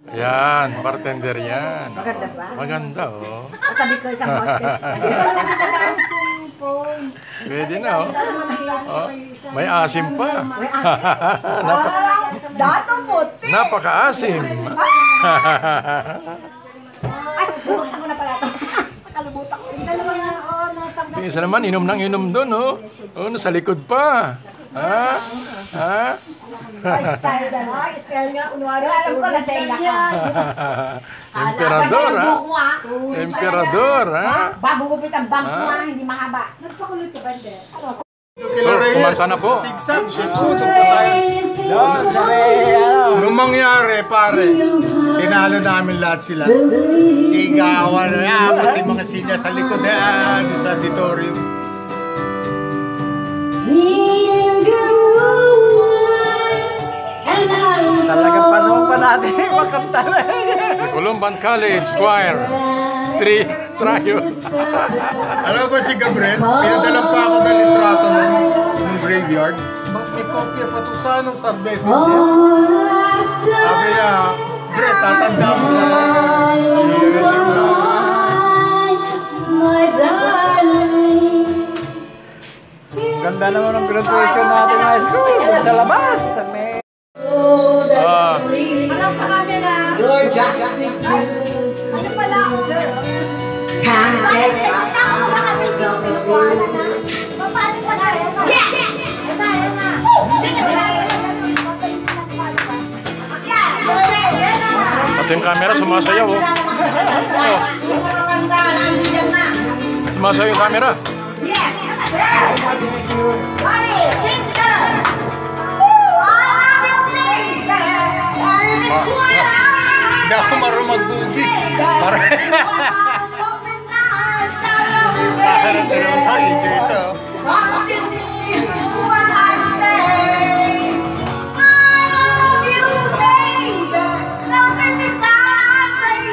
Yan, bartender yan. Maganda ba? Maganda, oh. Katabi ko isang hostess. Kasi wala na tagaan yung phone. Pwede na, oh. oh. May asim pa. May Ah, Dato puti. Napaka-asim. Ay, bubuksan ko na pala ito. Nakalimutan ko. Yung dalawa na, oh, natanggap. Yung isa naman, inom ng inom doon, oh. Oh, nasa likod pa. Ha? Ha? Ay, style na. Ay, style nga. Kunwari, alam ko na sa'yo ka. Emperador, ha? Emperador, ha? Bago gupit ang bangs mo, Ah. ah, hindi mahaba. Nagpakulit ka ba? So, kumanta na po. Sigsag, siguto po tayo. Nung mangyari, pare, tinalo namin lahat sila. Sigawan na pati mga silya sa likod na sa auditorium. Natin makanta na. Columban College Choir. Three trios. Alam mo ba si Gabriel? Pinadalan pa ako ng litrato ng, ng graveyard. May kopya pa ito sa anong sa messenger. Sabi niya, Bre, tatanda mo na. Mo. Ganda naman ng graduation natin ng high school. Sa labas. Pinukuhanan na? Paano pa tayo? Yeah! Tayo na. pati yung camera sumasayaw, oh. Oh, sumasayaw yung camera. Yes! Sorry! Hindi ako marunong magbugi. Para, parang dalawang tayo dito.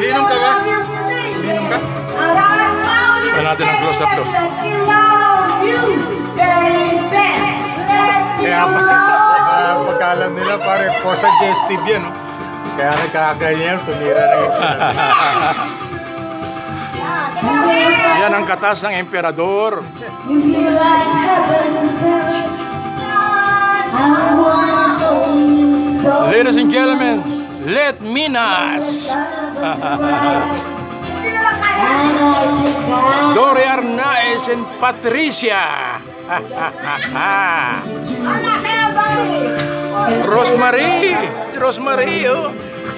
Inom ka ba? Inom ka? Ito natin ang close-up to. Kaya uh, pagkalam nila pare, for suggestive yan. no? Kaya nagkakaganyan, tumira na yun. Yan ang katas ng emperador. Ladies and gentlemen, let Minas. Dore Arnaez and Patricia. Rosemary. Rosemary, oh.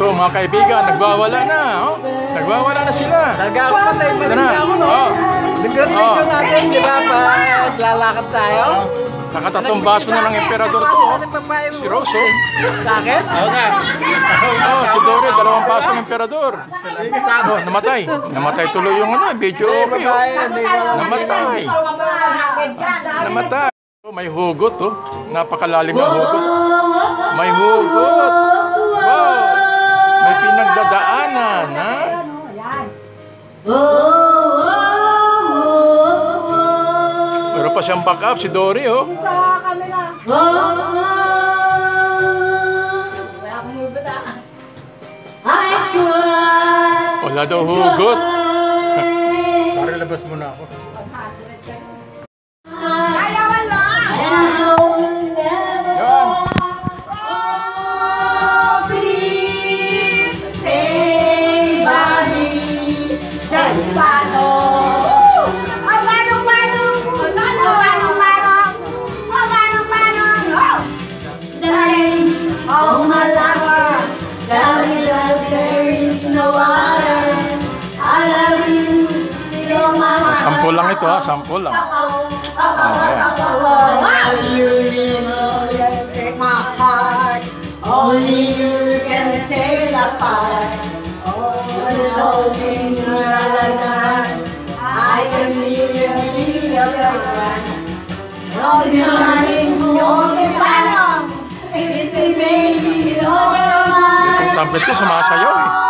ito mga kaibigan, nagwawala na. Oh. Nagwawala na sila. Nagkakapatay pa Ito rin na. ako, no? Oh. Yung graduation Oh. natin, di ba? Pa, lalakad tayo. Nakatatlong baso na ng emperador to. Oh. Si Rose, oh. Sa akin? Oo nga. Oh, si Dore, dalawang baso ng emperador. Oh, namatay. Namatay tuloy yung ano, video okay, oh. Namatay. Namatay. Oh, may hugot, oh. Napakalalim ng hugot. May hugot. Pinagdadaanan, ha? Meron pa siyang backup, si Dory, oh. Sa camera. Wala daw hugot. Pare, labas mo na ako. Sample lang ito ha, sample lang. Oh, ayan. Only you can tear apart. Oh, loving your last. I can you leaving your hands. Oh, you're running, you're the time. Ko sumasayaw eh.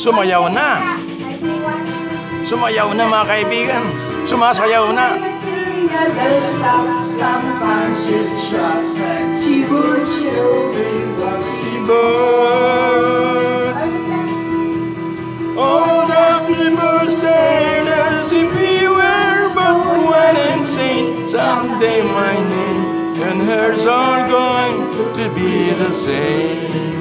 Sumayaw na. Sumayaw na mga kaibigan. Sumasayaw na. Insane. Someday my name and hers are going to be the same.